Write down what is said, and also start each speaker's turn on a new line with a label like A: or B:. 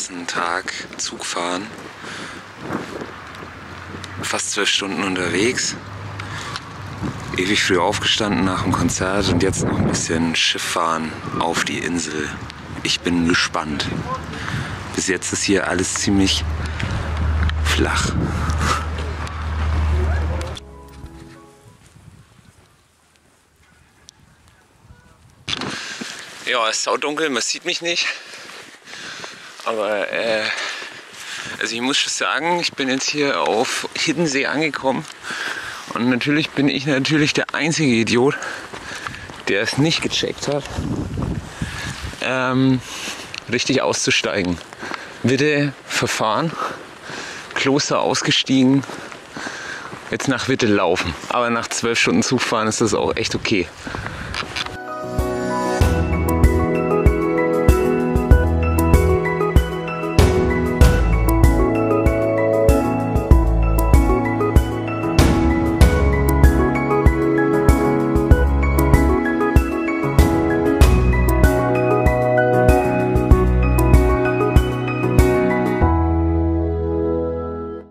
A: krassen Tag Zug. Fast zwölf Stunden unterwegs. Ewig früh aufgestanden nach dem Konzert und jetzt noch ein bisschen Schiff fahren auf die Insel. Ich bin gespannt. Bis jetzt ist hier alles ziemlich flach. Ja, es ist saudunkel, man sieht mich nicht. Aber äh, also ich muss schon sagen, ich bin jetzt hier auf Hiddensee angekommen. Und natürlich bin ich natürlich der einzige Idiot, der es nicht gecheckt hat, ähm, richtig auszusteigen. Witte verfahren, Kloster ausgestiegen, jetzt nach Witte laufen. Aber nach zwölf Stunden Zugfahren ist das auch echt okay.